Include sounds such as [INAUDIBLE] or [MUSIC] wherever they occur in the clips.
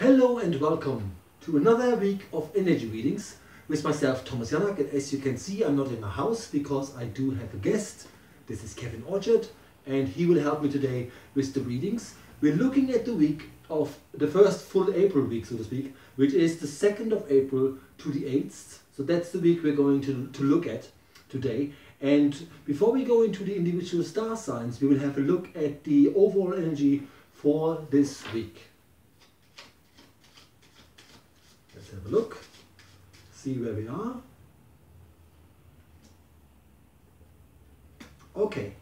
Hello and welcome to another week of energy readings with myself Thomas Janak and as you can see I'm not in my house because I do have a guest. This is Kevin Orchard and he will help me today with the readings. We're looking at the week of the first full April week so to speak which is the 2nd of April to the 8th. So that's the week we're going to, to look at today and before we go into the individual star signs we will have a look at the overall energy for this week. Let's have a look, see where we are. Okay,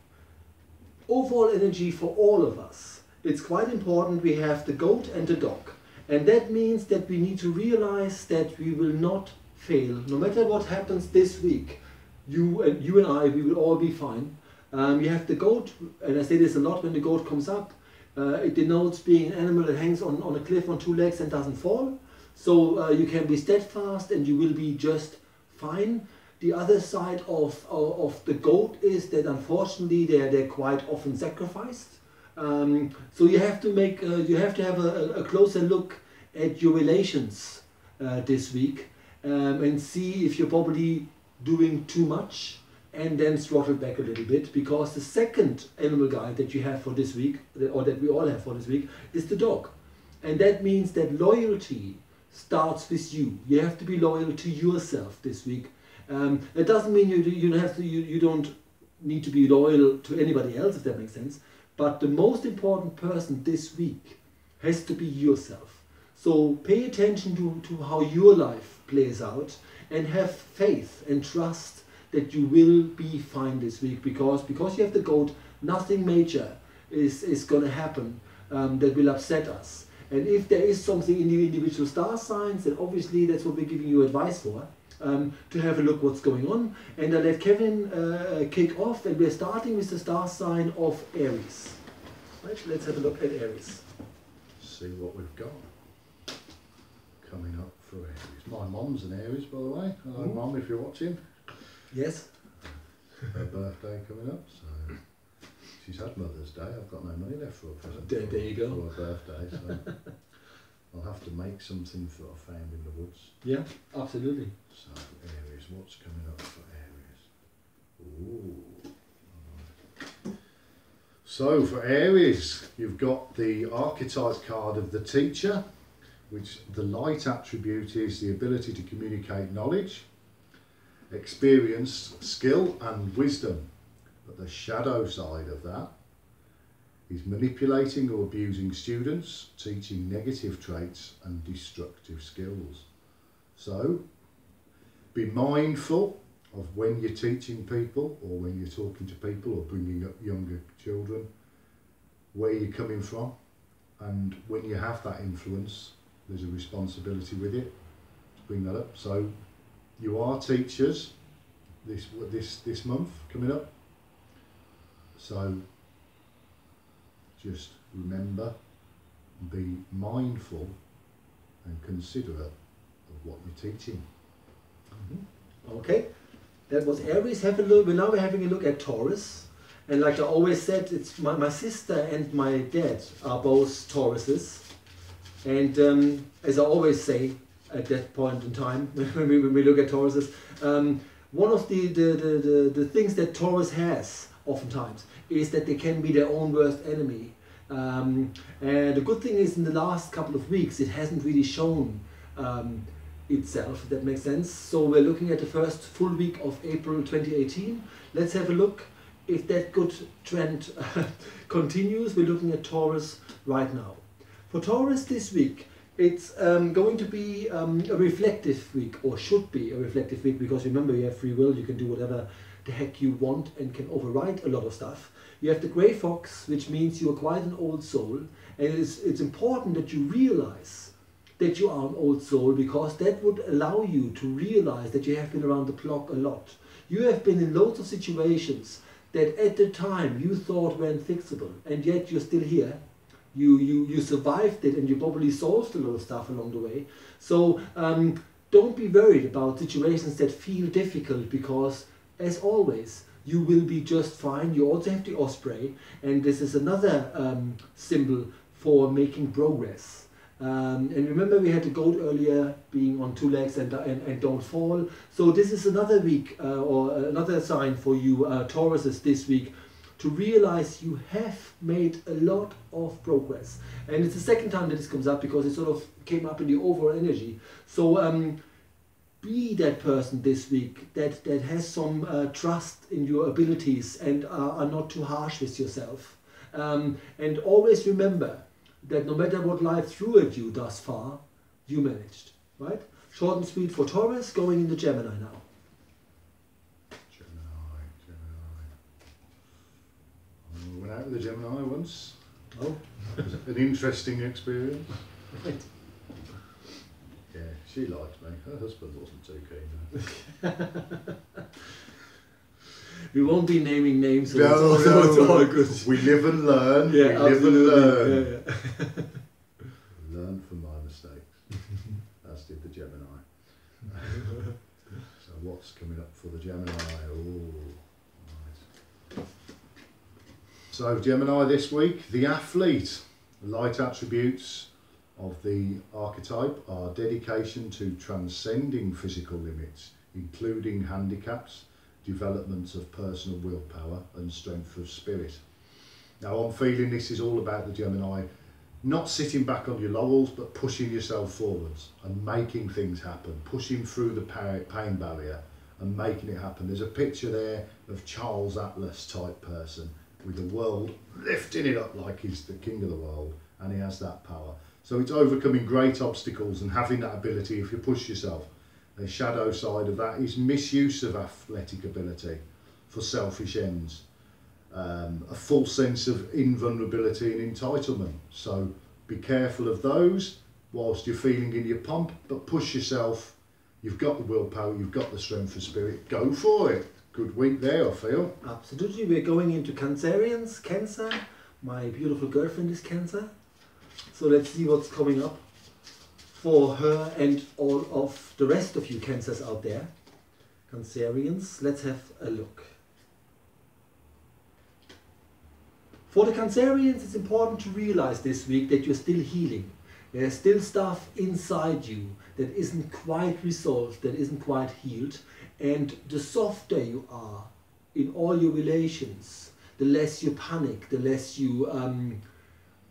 overall energy for all of us. It's quite important we have the goat and the dog. And that means that we need to realize that we will not fail. No matter what happens this week, you and, you and I, we will all be fine. Um, you have the goat, and I say this a lot when the goat comes up. Uh, it denotes being an animal that hangs on, on a cliff on two legs and doesn't fall. So uh, you can be steadfast and you will be just fine. The other side of, of, of the goat is that unfortunately they're, they're quite often sacrificed. Um, so you have to make, uh, you have to have a, a, closer look at your relations uh, this week um, and see if you're probably doing too much and then throttle back a little bit because the second animal guide that you have for this week or that we all have for this week is the dog and that means that loyalty starts with you. You have to be loyal to yourself this week. Um, it doesn't mean you, you have to you, you don't need to be loyal to anybody else if that makes sense. But the most important person this week has to be yourself. So pay attention to, to how your life plays out and have faith and trust that you will be fine this week because because you have the goat, nothing major is, is going to happen um, that will upset us. And if there is something in the individual star signs, then obviously that's what we're giving you advice for, um, to have a look what's going on. And I let Kevin uh, kick off, and we're starting with the star sign of Aries. Right, let's have a look at Aries. See what we've got coming up for Aries. My mom's an Aries, by the way. Hello, mm. mom, if you're watching. Yes. Her birthday coming up, so she's had Mother's Day. I've got no money left for a present. There, for, there you go. For her birthday, so [LAUGHS] I'll have to make something for I found in the woods. Yeah, absolutely. So Aries, what's coming up for Aries? Ooh. So for Aries, you've got the archetype card of the teacher, which the light attribute is the ability to communicate knowledge, experience, skill and wisdom. But the shadow side of that is manipulating or abusing students, teaching negative traits and destructive skills. So, be mindful of when you're teaching people or when you're talking to people or bringing up younger children, where you're coming from. And when you have that influence, there's a responsibility with it to bring that up. So, you are teachers this this this month coming up so just remember, be mindful and considerate of what you're teaching. Mm -hmm. Okay, that was Aries. Have a look. Well, now we're having a look at Taurus. And like I always said, it's my, my sister and my dad are both Tauruses. And um, as I always say at that point in time, [LAUGHS] when we, when we look at Tauruses, um, one of the, the, the, the, the things that Taurus has oftentimes, is that they can be their own worst enemy. Um, and the good thing is in the last couple of weeks, it hasn't really shown um, itself, if that makes sense. So we're looking at the first full week of April 2018. Let's have a look if that good trend [LAUGHS] continues. We're looking at Taurus right now. For Taurus this week, it's um, going to be um, a reflective week, or should be a reflective week, because remember you have free will, you can do whatever the heck you want and can override a lot of stuff. You have the grey fox, which means you are quite an old soul, and it's, it's important that you realize that you are an old soul because that would allow you to realize that you have been around the clock a lot. You have been in loads of situations that at the time you thought were unfixable, and yet you're still here. You, you, you survived it and you probably solved a lot of stuff along the way. So um, don't be worried about situations that feel difficult because as always, you will be just fine. You also have the osprey, and this is another um, symbol for making progress. Um, and remember, we had the goat earlier being on two legs and, and, and don't fall. So, this is another week uh, or another sign for you, uh, Tauruses, this week to realize you have made a lot of progress. And it's the second time that this comes up because it sort of came up in the overall energy. So, um, be that person this week that, that has some uh, trust in your abilities and uh, are not too harsh with yourself. Um, and always remember that no matter what life threw at you thus far, you managed, right? Short and sweet for Taurus, going into Gemini now. Gemini, Gemini. I went out with the Gemini once. Oh. It was an interesting experience. Yeah, she liked me. Her husband wasn't too keen. [LAUGHS] we won't be naming names. No, all- no, all no. good. We live and learn. Yeah, we live and absolutely. learn. Yeah, yeah. [LAUGHS] Learn from my mistakes. As did the Gemini. [LAUGHS] so what's coming up for the Gemini? Oh, right. So Gemini this week, the athlete. Light attributes of the archetype are dedication to transcending physical limits, including handicaps, development of personal willpower and strength of spirit. Now I'm feeling this is all about the Gemini not sitting back on your laurels but pushing yourself forwards and making things happen, pushing through the pain barrier and making it happen. There's a picture there of Charles Atlas type person with the world lifting it up like he's the king of the world and he has that power. So it's overcoming great obstacles and having that ability if you push yourself. The shadow side of that is misuse of athletic ability for selfish ends um, a full sense of invulnerability and entitlement. So be careful of those whilst you're feeling in your pump, but push yourself. You've got the willpower, you've got the strength of spirit. Go for it. Good week there, I feel. Absolutely. We're going into Cancerians, Cancer. My beautiful girlfriend is Cancer. So let's see what's coming up for her and all of the rest of you Cancers out there. Cancerians, let's have a look. For the Cancerians, it's important to realize this week that you're still healing. There's still stuff inside you that isn't quite resolved, that isn't quite healed. And the softer you are in all your relations, the less you panic, the less you um,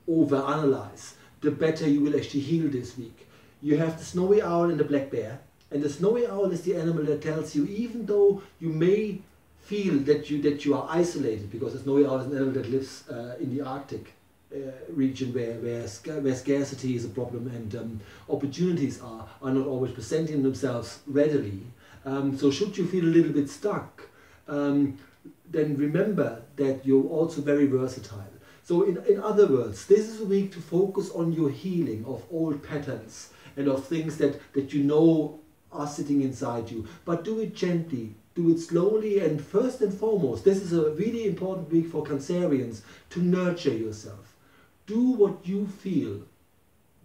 overanalyze, the better you will actually heal this week. You have the snowy owl and the black bear. And the snowy owl is the animal that tells you, even though you may feel that you that you are isolated, because the snowy owl is an animal that lives uh, in the Arctic uh, region where where, where scarcity is a problem and um, opportunities are are not always presenting themselves readily. Um, so should you feel a little bit stuck, um, then remember that you're also very versatile. So in, in other words, this is a week to focus on your healing of old patterns and of things that, that you know are sitting inside you. But do it gently, do it slowly, and first and foremost, this is a really important week for Cancerians to nurture yourself. Do what you feel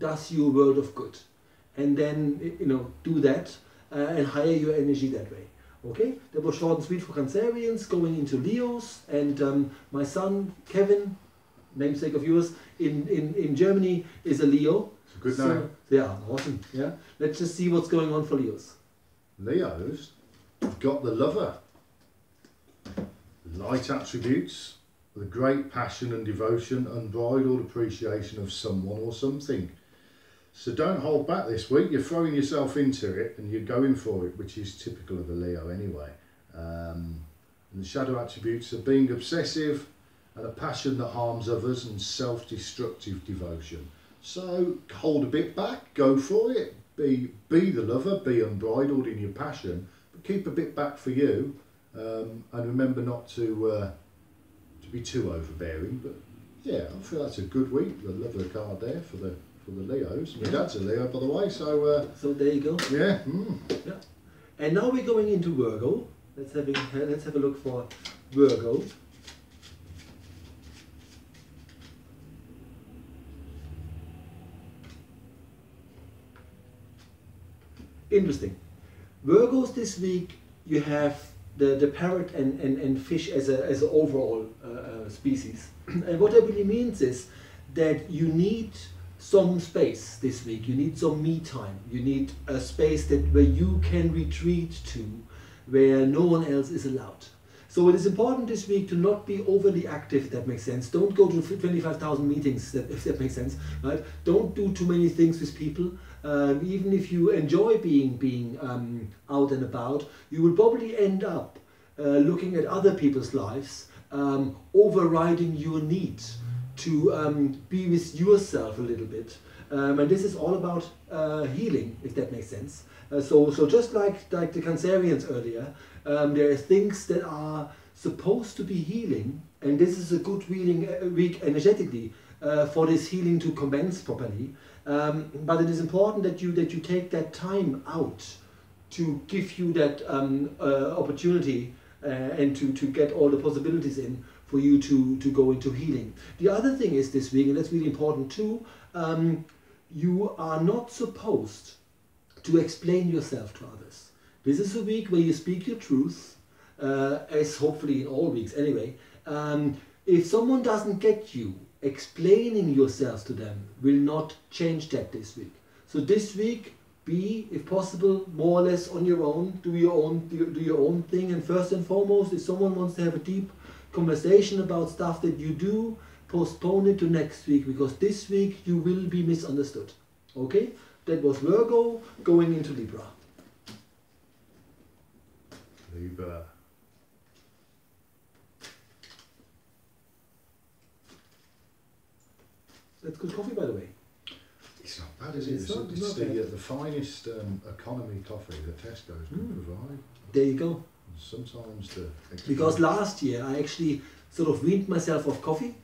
does you a world of good. And then, you know, do that uh, and hire your energy that way. Okay, that was short and sweet for Cancerians going into Leos. And um, my son, Kevin, namesake of yours, in, in, in Germany is a Leo. It's a good So- name. Yeah, awesome. Yeah, let's just see what's going on for Leos. Leo's got the lover. Light attributes, with great passion and devotion, unbridled appreciation of someone or something. So don't hold back this week. You're throwing yourself into it and you're going for it, which is typical of a Leo anyway. Um, and the shadow attributes are being obsessive and a passion that harms others and self-destructive devotion. So hold a bit back, go for it. Be be the lover, be unbridled in your passion, but keep a bit back for you, um, and remember not to uh, to be too overbearing. But yeah, I feel that's a good week. The lover card there for the for the Leos. My Yeah. dad's a Leo, by the way, so uh, So there you go. yeah. Mm. And now we're going into Virgo. Let's have a, let's have a look for Virgo. Interesting. Virgos this week, you have the, the parrot and, and, and fish as a as an overall uh, uh, species. [CLEARS THROAT] and what that really means is that you need some space this week. You need some me time. You need a space that where you can retreat to, where no one else is allowed. So it is important this week to not be overly active, if that makes sense. Don't go to 25,000 meetings, if that makes sense. Right? Don't do too many things with people. Um, even if you enjoy being being um, out and about, you will probably end up uh, looking at other people's lives, um, overriding your need to um, be with yourself a little bit. Um, and this is all about uh, healing, if that makes sense. Uh, so, so just like like the Cancerians earlier, um, there are things that are supposed to be healing, and this is a good reading, uh, week energetically uh, for this healing to commence properly. Um, but it is important that you that you take that time out to give you that um, uh, opportunity uh, and to, to get all the possibilities in for you to, to go into healing. The other thing is this week, and that's really important too, um, you are not supposed to explain yourself to others. This is a week where you speak your truth, uh, as hopefully in all weeks anyway. Um, if someone doesn't get you, explaining yourself to them will not change that this week. So this week, be, if possible, more or less on your own. Do your own, do, your own thing. And first and foremost, if someone wants to have a deep conversation about stuff that you do, postpone it to next week because this week you will be misunderstood. Okay? That was Virgo going into Libra. Libra. That's good coffee, by the way. It's not bad, is it? It's It's, not- it's not the, uh, the finest um, economy coffee that Tesco's can Mm. provide. There you go. Sometimes the Because last year I actually sort of weaned myself off coffee.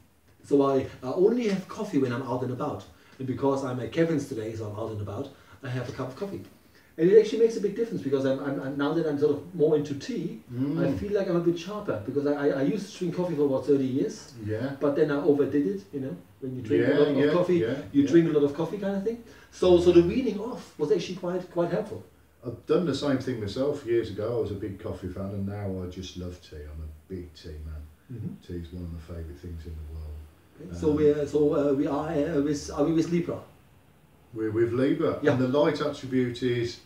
So I, I only have coffee when I'm out and about. And because I'm at Kevin's today, so I'm out and about, I have a cup of coffee. And it actually makes a big difference because I'm, I'm, now that I'm sort of more into tea, I Mm. feel like I'm a bit sharper because I, I, I used to drink coffee for about 30 years, yeah, but then I overdid it, you know, when you drink yeah, a lot yeah, of coffee, yeah, you drink a lot of coffee kind of thing. So, so the weaning off was actually quite, quite helpful. I've done the same thing myself years ago. I was a big coffee fan, and now I just love tea. I'm a big tea man. Tea is one of my favourite things in the world. Okay. So we so uh, we are uh, with are we with Libra? We're with Libra, Yeah. and the light attribute is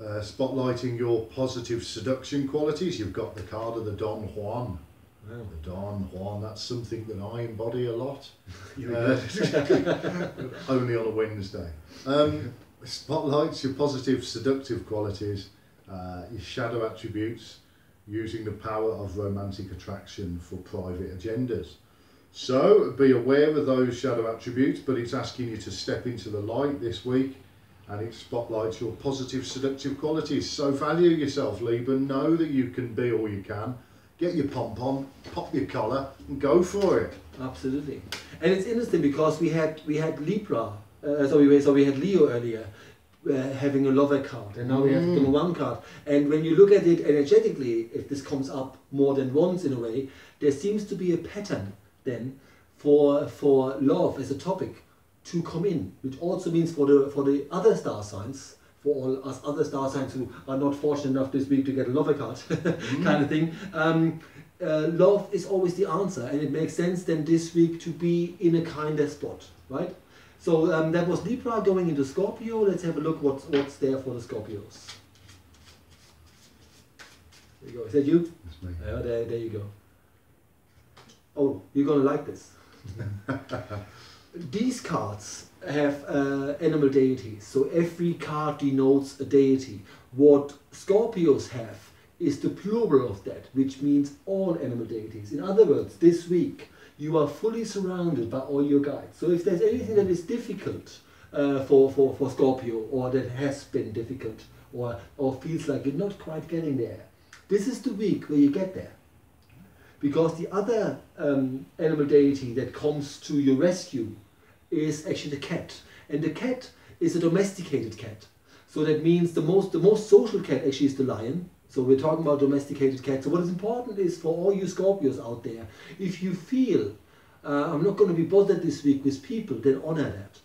uh, spotlighting your positive seduction qualities. You've got the card of the Don Juan. Wow. The Don Juan, that's something that I embody a lot. [LAUGHS] Uh, [LAUGHS] only on a Wednesday. Um, spotlights your positive seductive qualities, uh, your shadow attributes, using the power of romantic attraction for private agendas. So be aware of those shadow attributes, but it's asking you to step into the light this week and it spotlights your positive seductive qualities. So value yourself, Libra. Know that you can be all you can. Get your pom pom, pop your collar, and go for it. Absolutely, and it's interesting because we had we had Libra, uh, so we so we had Leo earlier, uh, having a lover card, and now we have the Mm. one card. And when you look at it energetically, if this comes up more than once in a way, there seems to be a pattern then for for love as a topic to come in, which also means for the for the other star signs. For all us other star signs who are not fortunate enough this week to get a lover card, [LAUGHS] kind of thing. Um, uh, love is always the answer, and it makes sense then this week to be in a kinder spot, right? So um, that was Libra going into Scorpio. Let's have a look what's what's there for the Scorpios. There you go. Is that you? That's me. Yeah, there, there you go. Oh, you're gonna like this. [LAUGHS] These cards have uh, animal deities, so every card denotes a deity. What Scorpios have is the plural of that, which means all animal deities. In other words, this week you are fully surrounded by all your guides. So if there's anything that is difficult uh, for, for, for Scorpio, or that has been difficult, or, or feels like you're not quite getting there, this is the week where you get there because the other um, animal deity that comes to your rescue is actually the cat. And the cat is a domesticated cat. So that means the most the most social cat actually is the lion. So we're talking about domesticated cats so what is important is for all you scorpios out there if you feel uh, i'm not going to be bothered this week with people then honor that.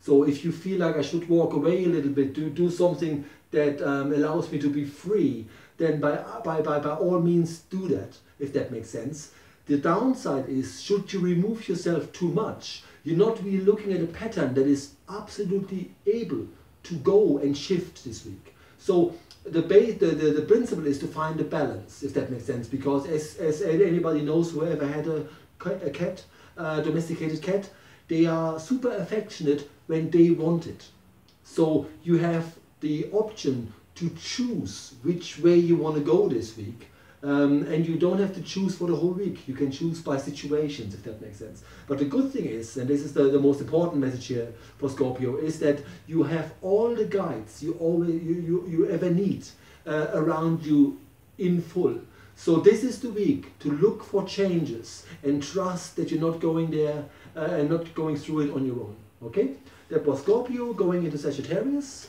So if you feel like i should walk away a little bit do do something that um, allows me to be free then by, by, by, by all means do that, if that makes sense. The downside is, should you remove yourself too much, You're not really looking at a pattern that is absolutely able to go and shift this week. So the, the, the, the principle is to find a balance, if that makes sense, because as, as anybody knows, whoever had a, a cat, a domesticated cat, they are super affectionate when they want it. So you have the option to choose which way you want to go this week. Um, and you don't have to choose for the whole week. You can choose by situations, if that makes sense. But the good thing is, and this is the, the most important message here for Scorpio, is that you have all the guides you always you, you, you ever need uh, around you in full. So this is the week to look for changes and trust that you're not going there uh, and not going through it on your own. Okay? That was Scorpio going into Sagittarius.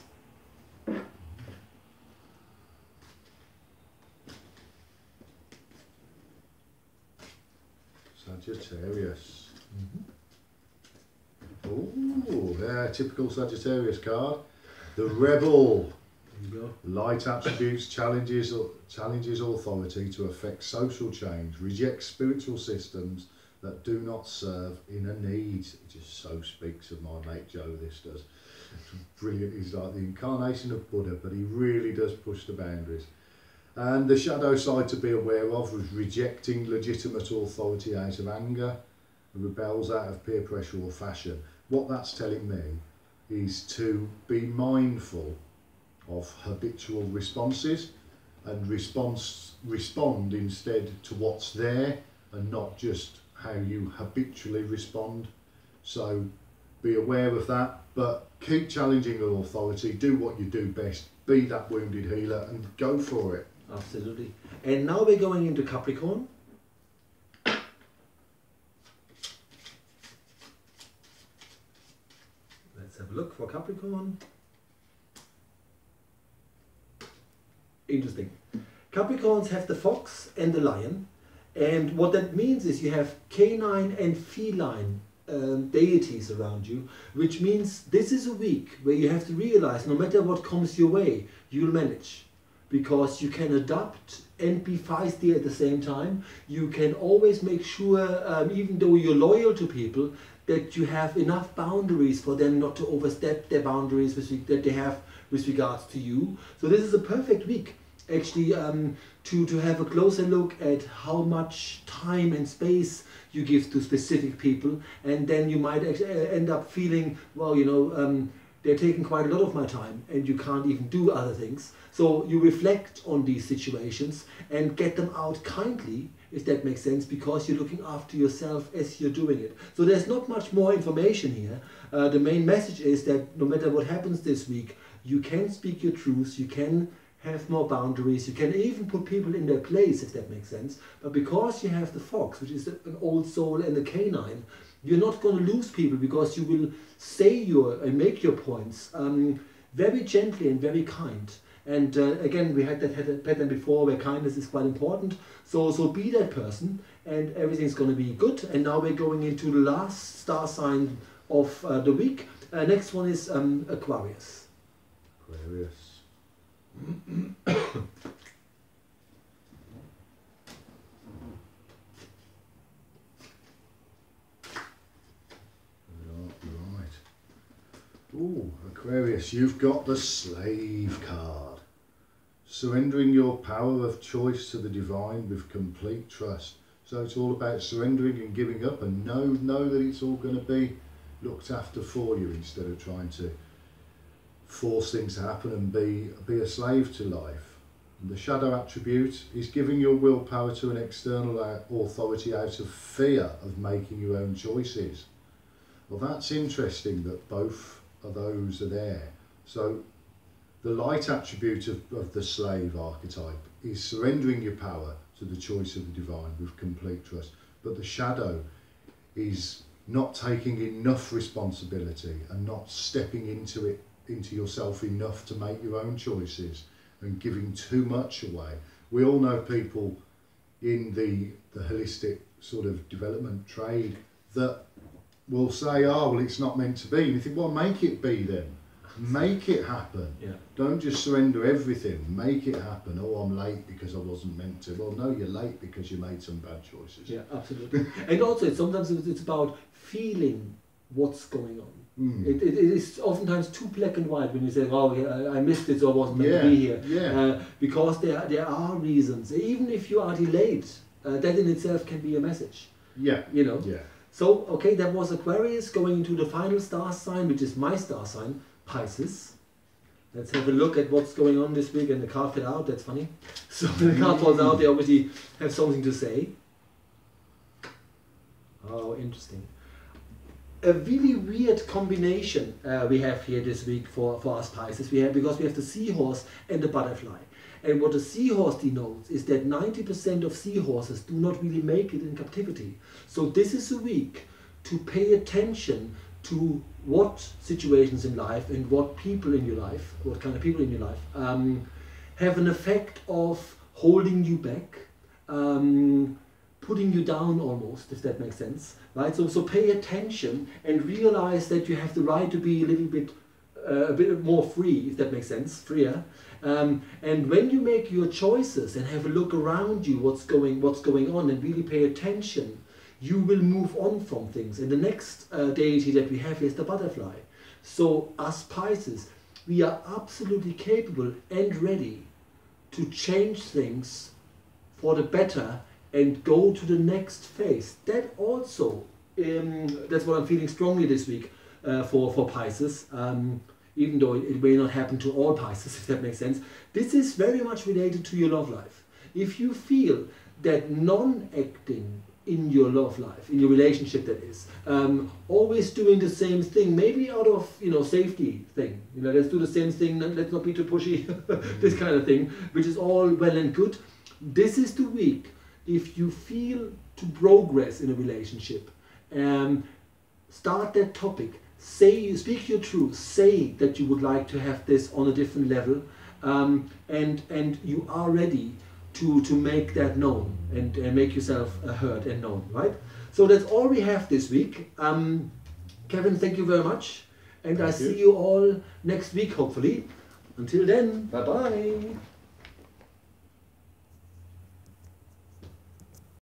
Sagittarius. Mm-hmm. Oh, yeah, typical Sagittarius card. The Rebel. There you go. Light attributes challenges challenges authority to affect social change, rejects spiritual systems that do not serve inner needs. It just so speaks of my mate Joe, this does. It's brilliant. He's like the incarnation of Buddha, but he really does push the boundaries. And the shadow side to be aware of was rejecting legitimate authority out of anger, rebels out of peer pressure or fashion. What that's telling me is to be mindful of habitual responses and response respond instead to what's there and not just how you habitually respond. So be aware of that, but keep challenging your authority, do what you do best, be that wounded healer and go for it. Absolutely. And now we're going into Capricorn. Let's have a look for Capricorn. Interesting. Capricorns have the fox and the lion. And what that means is you have canine and feline um, deities around you, which means this is a week where you have to realize no matter what comes your way, you'll manage because you can adapt and be feisty at the same time. You can always make sure, um, even though you're loyal to people, that you have enough boundaries for them not to overstep their boundaries with, that they have with regards to you. So this is a perfect week actually um, to, to have a closer look at how much time and space you give to specific people and then you might uh, end up feeling, well, you know, um, they're taking quite a lot of my time and you can't even do other things. So you reflect on these situations and get them out kindly, if that makes sense, because you're looking after yourself as you're doing it. So there's not much more information here. Uh, the main message is that no matter what happens this week, you can speak your truth, you can have more boundaries, you can even put people in their place, if that makes sense. But because you have the fox, which is an old soul and a canine, you're not going to lose people because you will say your and make your points um, very gently and very kind. And uh, again, we had that had a pattern before where kindness is quite important. So so be that person, and everything's going to be good. And now we're going into the last star sign of uh, the week. Uh, next one is um, Aquarius. Aquarius. [COUGHS] [COUGHS] Ooh, Aquarius, you've got the slave card. Surrendering your power of choice to the divine with complete trust. So it's all about surrendering and giving up and know, know that it's all going to be looked after for you instead of trying to force things to happen and be, be a slave to life. And the shadow attribute is giving your willpower to an external authority out of fear of making your own choices. Well, that's interesting that both of those are there. So the light attribute of, of the slave archetype is surrendering your power to the choice of the divine with complete trust. But the shadow is not taking enough responsibility and not stepping into it into yourself enough to make your own choices and giving too much away. We all know people in the the holistic sort of development trade that will say, oh, well, it's not meant to be. And you think, well, make it be then. Make it happen. Yeah. Don't just surrender everything. Make it happen. Oh, I'm late because I wasn't meant to. Well, no, you're late because you made some bad choices. Yeah, absolutely. [LAUGHS] and also, sometimes it's about feeling what's going on. Mm. It, it, is oftentimes too black and white when you say, "Oh, yeah, I missed it, so I wasn't meant yeah, to be here." yeah, Uh, because there there are reasons, even if you are delayed, uh, that in itself can be a message. yeah, You know. yeah. So okay, that was Aquarius going into the final star sign, which is my star sign, Pisces. Let's have a look at what's going on this week, and the card fell out. That's funny. [LAUGHS] So when the card falls out, they obviously have something to say. Oh, interesting. A really weird combination uh, we have here this week for, for us Pisces. We have because we have the seahorse and the butterfly. And what the seahorse denotes is that 90% of seahorses do not really make it in captivity. So this is a week to pay attention to what situations in life and what people in your life, what kind of people in your life, um, have an effect of holding you back, um, putting you down almost, if that makes sense, right? So, so pay attention and realize that you have the right to be a little bit, a bit more free, if that makes sense, freer. Um, and when you make your choices and have a look around you, what's going, what's going on, and really pay attention, you will move on from things. And the next uh, deity that we have is the butterfly. So us Pisces, we are absolutely capable and ready to change things for the better and go to the next phase. That also, um, that's what I'm feeling strongly this week uh, for, for Pisces, um, even though it, may not happen to all Pisces, if that makes sense. This is very much related to your love life. If you feel that non acting in your love life, in your relationship that is, um, always doing the same thing, maybe out of, you know, safety thing, you know, let's do the same thing, let's not be too pushy, [LAUGHS] this kind of thing, which is all well and good. This is the week if you feel to progress in a relationship, um, start that topic. Say, you speak your truth. Say that you would like to have this on a different level, um, and and you are ready to to make that known and, and make yourself heard and known. Right. So that's all we have this week. Um, Kevin, thank you very much, and I you. see you all next week, hopefully. Until then, bye bye.